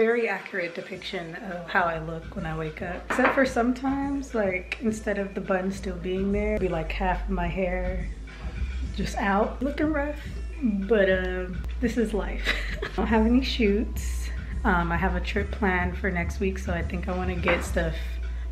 accurate depiction of how I look when I wake up. Except for sometimes, like, instead of the bun still being there, be like half of my hair just out, looking rough. But um, this is life. I don't have any shoots. Um, I have a trip planned for next week, so I think I want to get stuff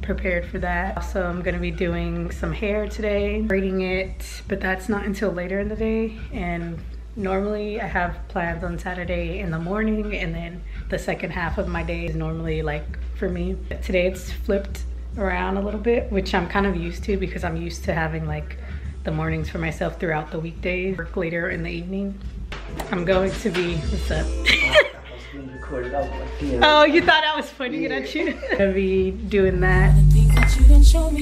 prepared for that. Also, I'm gonna be doing some hair today, braiding it, but that's not until later in the day. And normally I have plans on Saturday in the morning and then the second half of my day is normally like for me. Today it's flipped around a little bit, which I'm kind of used to because I'm used to having like the mornings for myself throughout the weekdays, work later in the evening. I'm going to be, what's up? oh, you thought I was pointing yeah. it at you? I'm gonna be doing that. What you told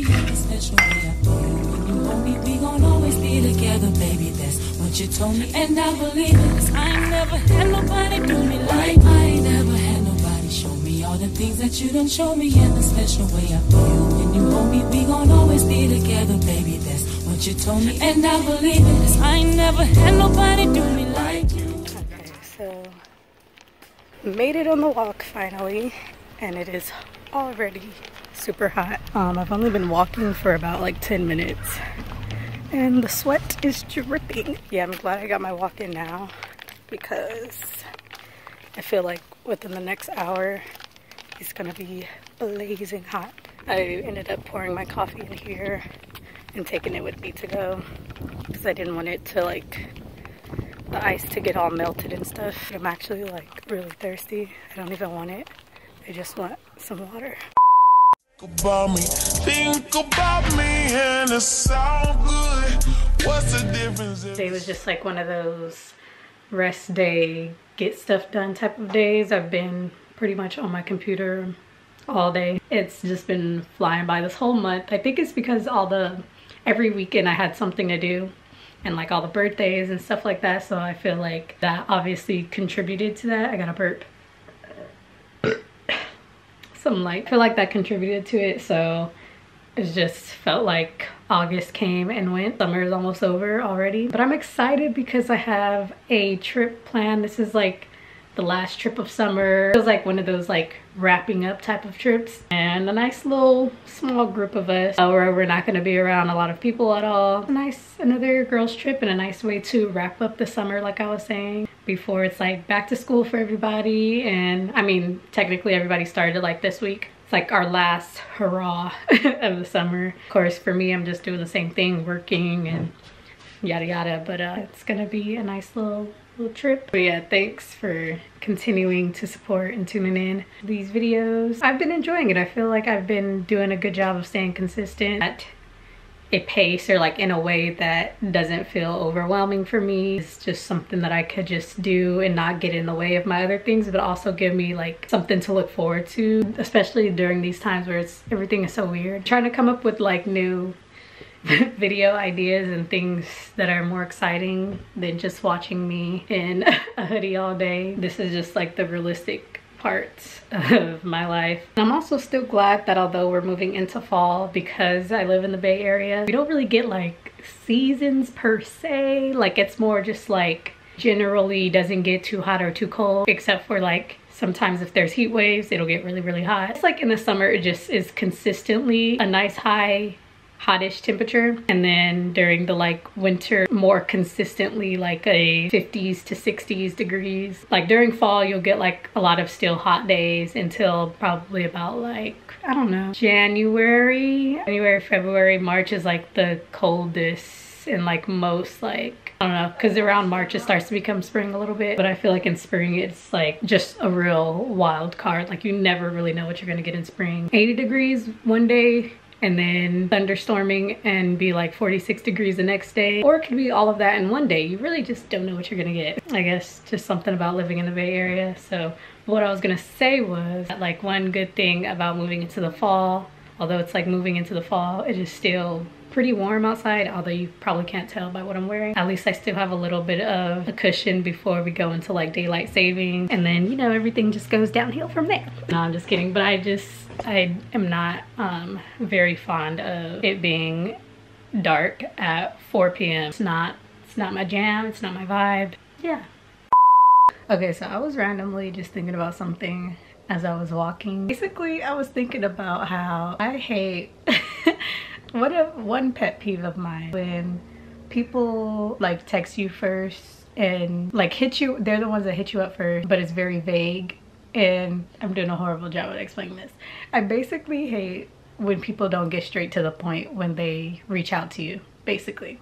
me we don't always be together, baby. This, but you told me and I believe it. Cause I ain't never had nobody do me like I ain't never had nobody show me all the things that you done show me And the special way I feel when you hold me We gon' always be together, baby. That's what you told me and I believe it. Cause I ain't never had nobody do me like you. Okay, so made it on the walk finally and it is already super hot. Um, I've only been walking for about like 10 minutes and the sweat is dripping. Yeah, I'm glad I got my walk in now because I feel like within the next hour it's gonna be blazing hot. I ended up pouring my coffee in here and taking it with me to go because I didn't want it to like the ice to get all melted and stuff. I'm actually like really thirsty. I don't even want it. I just want some water about me, think about me, and it's all good. What's the difference? Today was just like one of those rest day, get stuff done type of days. I've been pretty much on my computer all day. It's just been flying by this whole month. I think it's because all the, every weekend I had something to do and like all the birthdays and stuff like that. So I feel like that obviously contributed to that. I got a burp some light. I feel like that contributed to it. So it just felt like August came and went. Summer is almost over already. But I'm excited because I have a trip planned. This is like the last trip of summer. It feels like one of those like wrapping up type of trips. And a nice little small group of us uh, where we're not gonna be around a lot of people at all. A nice, another girls trip and a nice way to wrap up the summer like I was saying before it's like back to school for everybody. And I mean, technically everybody started like this week. It's like our last hurrah of the summer. Of course, for me, I'm just doing the same thing, working and yada yada, but uh, it's gonna be a nice little little trip. But yeah, thanks for continuing to support and tuning in these videos. I've been enjoying it. I feel like I've been doing a good job of staying consistent at a pace or like in a way that doesn't feel overwhelming for me. It's just something that I could just do and not get in the way of my other things, but also give me like something to look forward to, especially during these times where it's everything is so weird. trying to come up with like new video ideas and things that are more exciting than just watching me in a hoodie all day. This is just like the realistic parts of my life. I'm also still glad that although we're moving into fall because I live in the Bay Area, we don't really get like seasons per se. Like it's more just like generally doesn't get too hot or too cold except for like sometimes if there's heat waves it'll get really really hot it's like in the summer it just is consistently a nice high hottish temperature. And then during the like winter more consistently like a 50s to 60s degrees. Like during fall you'll get like a lot of still hot days until probably about like I don't know January. January February March is like the coldest and like most like I don't know because around March it starts to become spring a little bit. But I feel like in spring it's like just a real wild card. Like you never really know what you're gonna get in spring. 80 degrees one day and then thunderstorming and be like 46 degrees the next day. Or it could be all of that in one day. You really just don't know what you're gonna get. I guess just something about living in the bay area. So what i was gonna say was that, like one good thing about moving into the fall although it's like moving into the fall it is still pretty warm outside although you probably can't tell by what i'm wearing at least i still have a little bit of a cushion before we go into like daylight saving and then you know everything just goes downhill from there no i'm just kidding but i just I am not um, very fond of it being dark at 4 p.m. It's not, it's not my jam, it's not my vibe. Yeah. Okay, so I was randomly just thinking about something as I was walking. Basically, I was thinking about how I hate, what a one pet peeve of mine when people like text you first and like hit you, they're the ones that hit you up first, but it's very vague and I'm doing a horrible job of explaining this. I basically hate when people don't get straight to the point when they reach out to you, basically.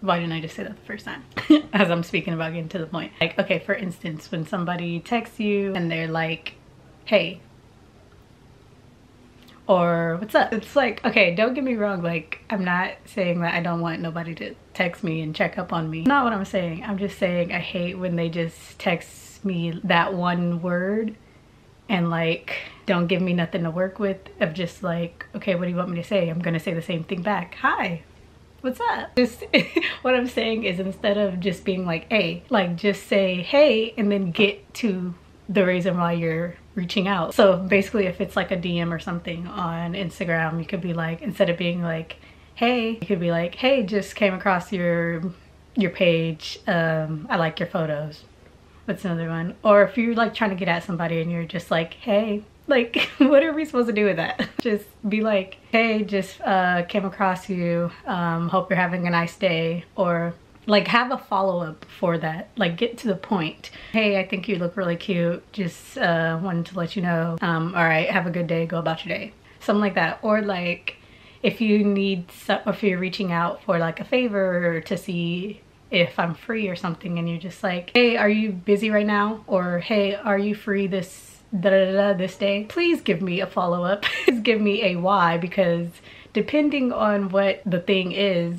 Why didn't I just say that the first time? As I'm speaking about getting to the point. Like, okay, for instance, when somebody texts you and they're like, hey, or what's up? It's like, okay, don't get me wrong. Like, I'm not saying that I don't want nobody to text me and check up on me. Not what I'm saying. I'm just saying I hate when they just text me that one word and like don't give me nothing to work with of just like okay what do you want me to say i'm gonna say the same thing back hi what's up just what i'm saying is instead of just being like hey like just say hey and then get to the reason why you're reaching out. So basically if it's like a dm or something on instagram you could be like instead of being like hey you could be like hey just came across your your page. Um i like your photos. What's another one. Or if you're like trying to get at somebody and you're just like hey like what are we supposed to do with that? Just be like hey just uh came across you. Um hope you're having a nice day. Or like have a follow-up for that like get to the point hey i think you look really cute just uh wanted to let you know um all right have a good day go about your day something like that or like if you need some, if you're reaching out for like a favor to see if I'm free or something and you're just like, hey, are you busy right now? Or hey, are you free this da da da this day? Please give me a follow up. Please give me a why because depending on what the thing is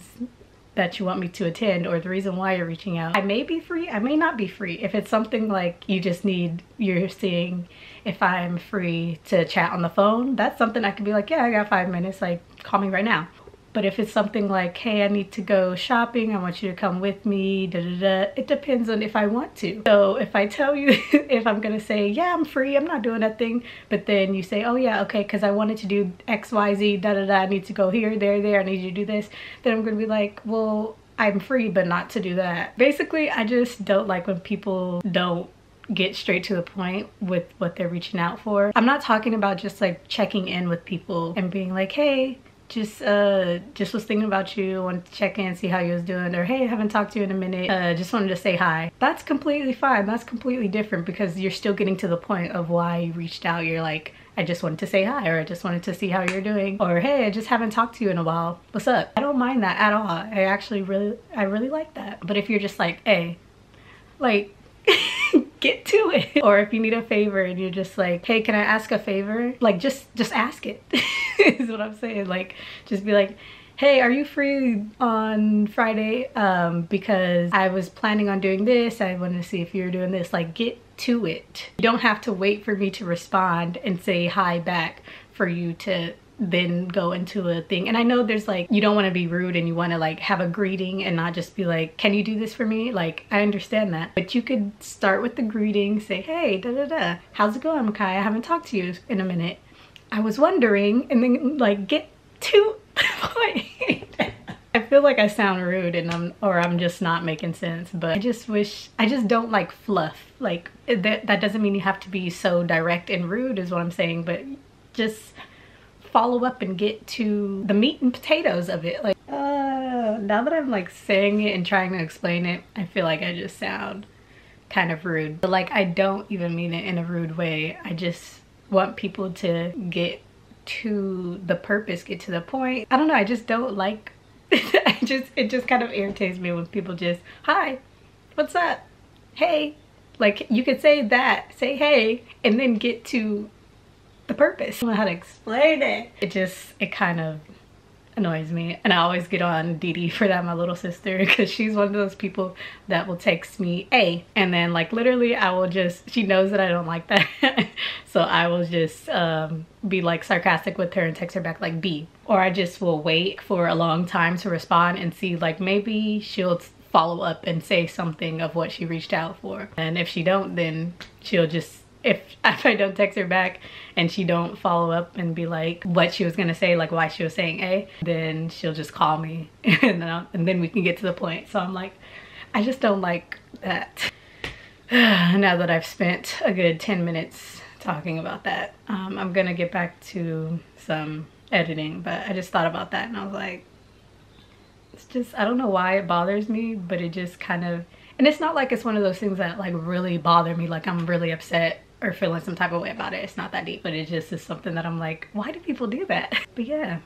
that you want me to attend or the reason why you're reaching out, I may be free, I may not be free. If it's something like you just need, you're seeing if I'm free to chat on the phone, that's something I could be like, yeah, I got five minutes, like call me right now. But if it's something like, hey, I need to go shopping, I want you to come with me, da da da, it depends on if I want to. So if I tell you, if I'm gonna say, yeah, I'm free, I'm not doing that thing, but then you say, oh yeah, okay, because I wanted to do X, Y, Z, da da da, I need to go here, there, there, I need you to do this, then I'm gonna be like, well, I'm free, but not to do that. Basically, I just don't like when people don't get straight to the point with what they're reaching out for. I'm not talking about just like checking in with people and being like, hey, just uh just was thinking about you wanted to check in see how you was doing or hey I haven't talked to you in a minute. Uh just wanted to say hi. That's completely fine. That's completely different because you're still getting to the point of why you reached out. You're like I just wanted to say hi or I just wanted to see how you're doing or hey I just haven't talked to you in a while. What's up? I don't mind that at all. I actually really I really like that. But if you're just like hey like get to it. Or if you need a favor and you're just like hey can i ask a favor? Like just just ask it is what i'm saying. Like just be like hey are you free on friday? Um because i was planning on doing this. I wanted to see if you're doing this. Like get to it. You don't have to wait for me to respond and say hi back for you to then go into a thing. And i know there's like you don't want to be rude and you want to like have a greeting and not just be like can you do this for me? Like i understand that. But you could start with the greeting say hey da da da. How's it going Makiah? i haven't talked to you in a minute. I was wondering and then like get to the point. I feel like I sound rude and I'm or I'm just not making sense, but I just wish I just don't like fluff. Like that that doesn't mean you have to be so direct and rude is what I'm saying, but just follow up and get to the meat and potatoes of it. Like, uh, now that I'm like saying it and trying to explain it, I feel like I just sound kind of rude. But like, I don't even mean it in a rude way. I just want people to get to the purpose, get to the point. I don't know, I just don't like, I just, it just kind of irritates me when people just, hi, what's up? Hey, like you could say that, say hey, and then get to the purpose. I don't know how to explain it. It just, it kind of annoys me. And I always get on Dee Dee for that, my little sister, because she's one of those people that will text me A. And then like literally I will just, she knows that I don't like that. so I will just um, be like sarcastic with her and text her back like B. Or I just will wait for a long time to respond and see like maybe she'll follow up and say something of what she reached out for. And if she don't, then she'll just if if I don't text her back and she don't follow up and be like what she was gonna say, like why she was saying A, then she'll just call me and then, and then we can get to the point. So I'm like, I just don't like that. now that I've spent a good 10 minutes talking about that. Um, I'm gonna get back to some editing, but I just thought about that and I was like, it's just, I don't know why it bothers me, but it just kind of, and it's not like it's one of those things that like really bother me, like I'm really upset or feeling some type of way about it. It's not that deep, but it just is something that I'm like, why do people do that? But yeah.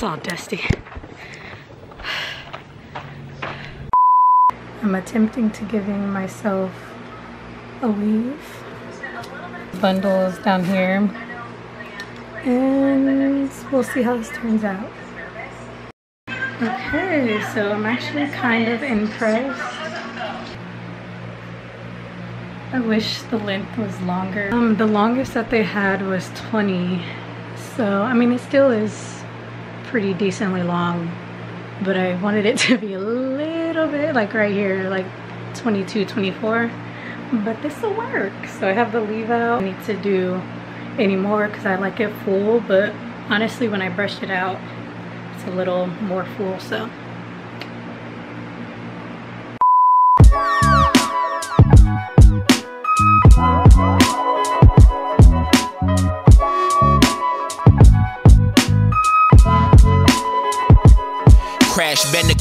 It's all dusty. I'm attempting to giving myself a weave. Bundles down here. And we'll see how this turns out. Okay, so I'm actually kind of impressed. I wish the length was longer. Um, the longest that they had was 20. So, I mean, it still is pretty decently long but I wanted it to be a little bit like right here like 22 24 but this will work. So I have the leave out. I need to do any more because I like it full but honestly when I brushed it out it's a little more full so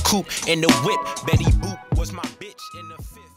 Bandicoot in the whip. Betty Boop was my bitch in the